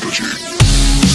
Prodigy.